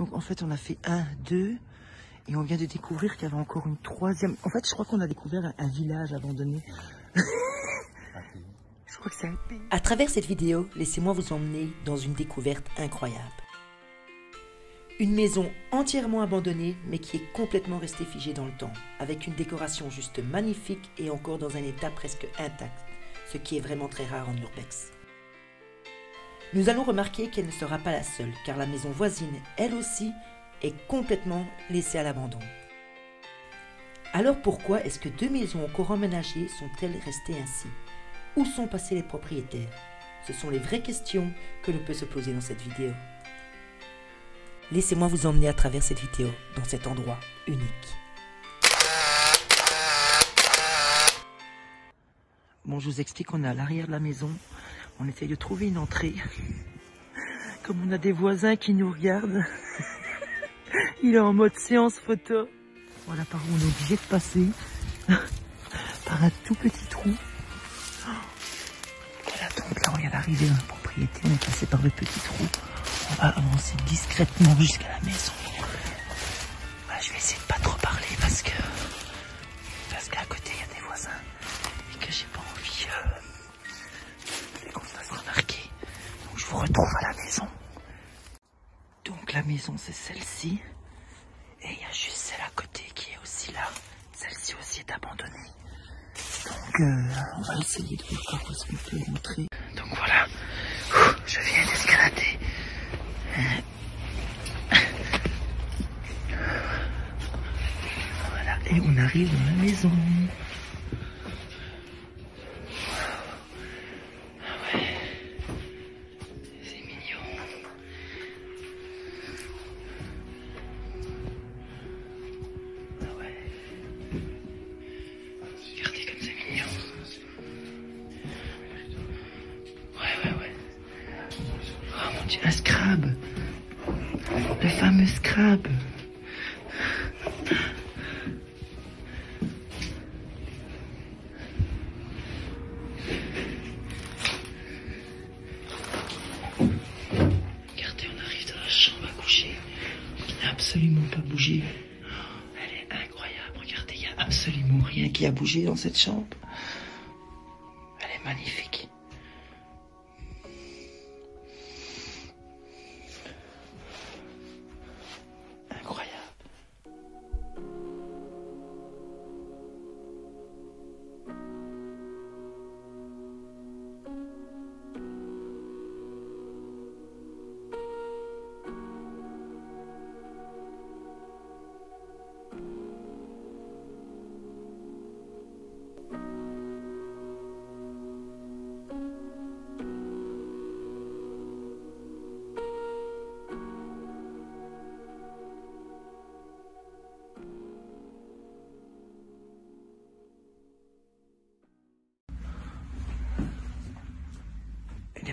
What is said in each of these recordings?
Donc en fait, on a fait un, deux, et on vient de découvrir qu'il y avait encore une troisième. En fait, je crois qu'on a découvert un, un village abandonné. je crois que c'est un pays. À travers cette vidéo, laissez-moi vous emmener dans une découverte incroyable. Une maison entièrement abandonnée, mais qui est complètement restée figée dans le temps, avec une décoration juste magnifique et encore dans un état presque intact, ce qui est vraiment très rare en urbex. Nous allons remarquer qu'elle ne sera pas la seule, car la maison voisine, elle aussi, est complètement laissée à l'abandon. Alors pourquoi est-ce que deux maisons encore emménagées sont-elles restées ainsi? Où sont passés les propriétaires? Ce sont les vraies questions que l'on peut se poser dans cette vidéo. Laissez-moi vous emmener à travers cette vidéo, dans cet endroit unique. Bon, je vous explique, on est à l'arrière de la maison. On essaye de trouver une entrée. Comme on a des voisins qui nous regardent. Il est en mode séance photo. Voilà par où on est obligé de passer. Par un tout petit trou. Voilà, donc là, on vient d'arriver dans la propriété. On est passé par le petit trou. On va avancer discrètement jusqu'à la maison. Retrouve à la maison. Donc la maison c'est celle-ci et il y a juste celle à côté qui est aussi là. Celle-ci aussi est abandonnée. Donc euh, on va essayer de voir où est-ce qu'on peut y entrer. Donc voilà, je viens d'escalader. Voilà, et on arrive dans la maison. Oh mon dieu, un scrab. Le fameux scrab. Regardez, on arrive dans la chambre à coucher. Qui n'a absolument pas bougé. Elle est incroyable. Regardez, il n'y a absolument rien qui a bougé dans cette chambre. Elle est magnifique.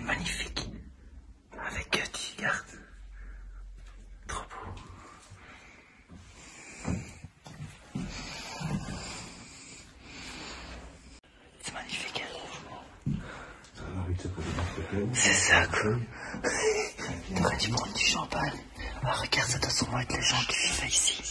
Magnifique. Avec tu regardes. Trop beau. C'est magnifique. hein. C'est ça, cool. T'aurais dû prendre du champagne. Ah, regarde, ça doit sûrement être les gens qui vivent ici.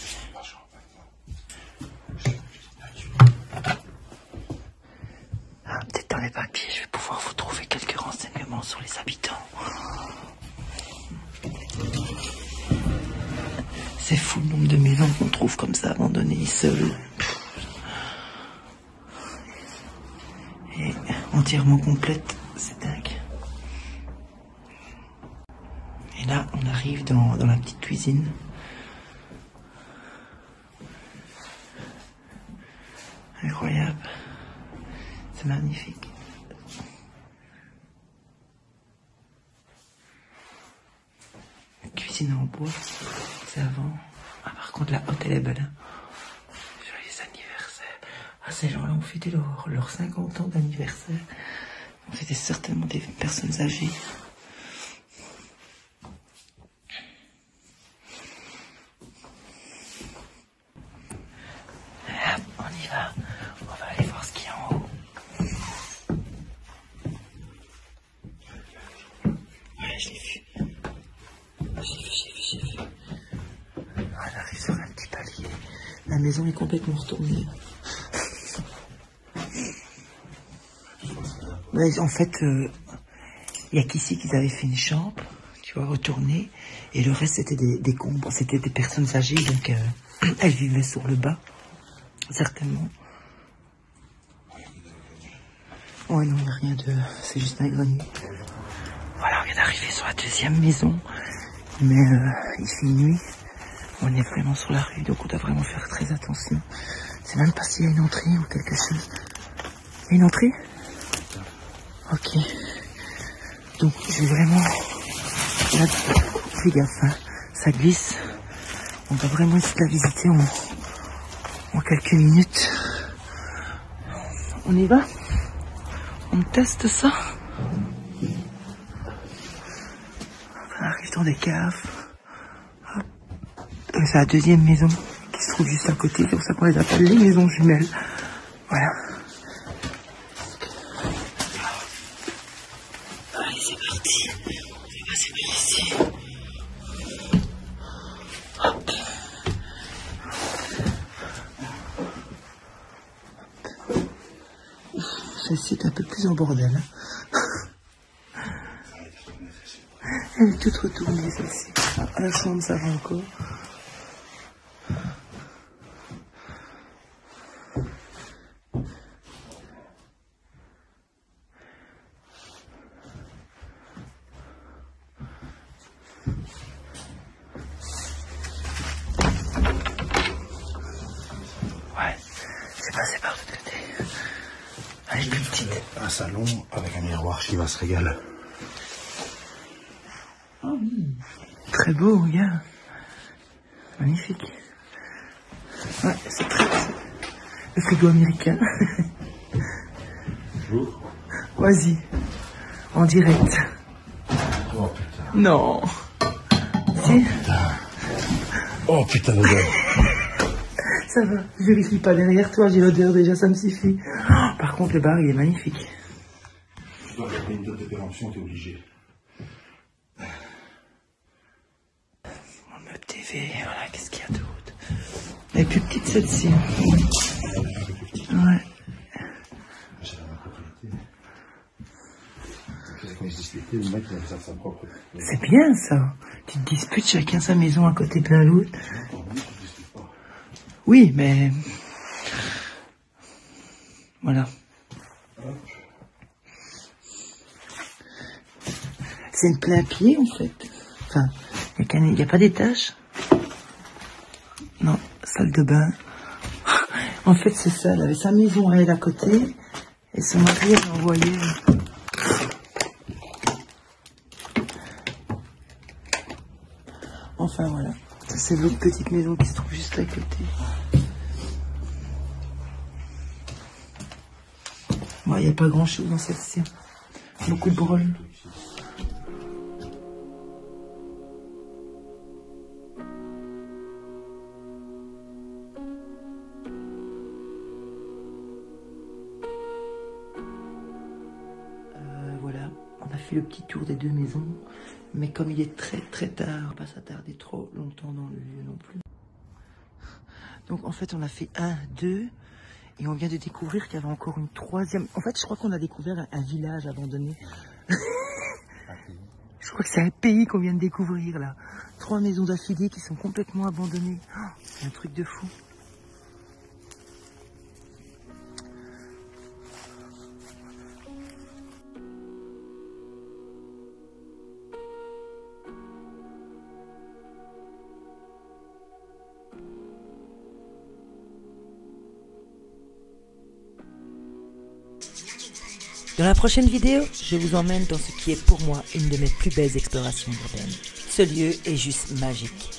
Ah, Peut-être dans les papiers, je vais pouvoir vous trouver quelques renseignements sur les habitants. C'est fou le nombre de maisons qu'on trouve comme ça, abandonnées, seules. Et entièrement complètes, c'est dingue. Et là, on arrive dans, dans la petite cuisine. Incroyable. C'est magnifique. Cuisine en bois, c'est avant. Ah, par contre, la hotte, elle est belle. hein. Joyeux anniversaire. Ah, ces gens-là ont fêté leurs leurs 50 ans d'anniversaire. C'était certainement des personnes âgées. Hop, on y va. On va aller voir ce qu'il y a en haut. Ouais, je l'ai vu. J'ai vu, j'ai vu, j'ai vu. La maison est complètement retournée. en fait, il n'y a qu'ici qu'ils avaient fait une chambre, tu vois, retournée. Et le reste, c'était des, des C'était des personnes âgées, donc elles vivaient sur le bas, certainement. Ouais, non, il a rien de... C'est juste un grenier. Voilà, on vient d'arriver sur la deuxième maison. Mais euh, il fait nuit. On est vraiment sur la rue, donc on doit vraiment faire très attention. C'est même pas s'il y a une entrée ou quelque chose. Une entrée? Ok. Donc je vais vraiment... Là, fais gaffe, hein. ça glisse. On va vraiment essayer de la visiter en, en quelques minutes. On y va? On teste ça? On arrive dans des caves. C'est la deuxième maison qui se trouve juste à côté. C'est pour ça qu'on les appelle les maisons jumelles. Voilà. Allez, c'est parti. On va passer par ici. Hop. Celle-ci est un peu plus en bordel. Hein. Elle est toute retournée, celle-ci. Ah, la chambre, ça va encore. Un salon avec un miroir qui va se régaler. Oh oui. Très beau, regarde. Magnifique. Ouais, c'est très... Le frigo américain? Bonjour. Vas-y. En direct. Oh putain. Non. Si. Oh putain Ça va, je vérifie pas derrière toi, j'ai l'odeur déjà, ça me suffit. Par contre, le bar, il est magnifique. De t'es obligé. Mon TV, voilà, qu'est-ce qu'il y a d'autre? Elle est plus petite celle-ci. Ouais. De. C'est bien ça. Tu te disputes chacun sa maison à côté de l'autre. Oui, mais... Voilà. C'est une plein pied en fait. Enfin, il n'y a, a, pas d'étage. Non, salle de bain. En fait, c'est ça. Elle avait sa maison à elle à côté. Et son mari elle envoyé. Enfin voilà. C'est l'autre petite maison qui se trouve juste à côté. Il n'y a pas grand chose dans celle-ci. Beaucoup de brûle. Le petit tour des deux maisons, mais comme il est très très tard, on va pas s'attarder trop longtemps dans le lieu non plus. Donc en fait on a fait un, deux, et on vient de découvrir qu'il y avait encore une troisième. En fait, je crois qu'on a découvert un, village abandonné. je crois que c'est un pays qu'on vient de découvrir là. Trois maisons d'affilée qui sont complètement abandonnées. Oh, c'est un truc de fou. Dans la prochaine vidéo, je vous emmène dans ce qui est pour moi une de mes plus belles explorations urbaines. Ce lieu est juste magique.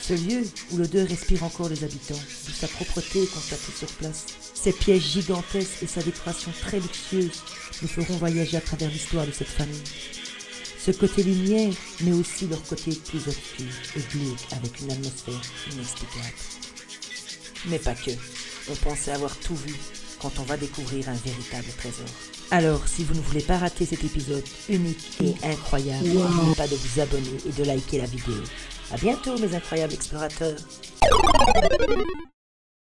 Ce lieu où l'odeur respire encore les habitants, d'où sa propreté constatée sur place. Ses pièges gigantesques et sa décoration très luxueuse nous feront voyager à travers l'histoire de cette famille. Ce côté lumière, mais aussi leur côté plus obscur et glauque avec une atmosphère inexplicable. Mais pas que. On pensait avoir tout vu quand on va découvrir un véritable trésor. Alors, si vous ne voulez pas rater cet épisode unique et incroyable, n'oubliez pas de vous abonner et de liker la vidéo. A bientôt mes incroyables explorateurs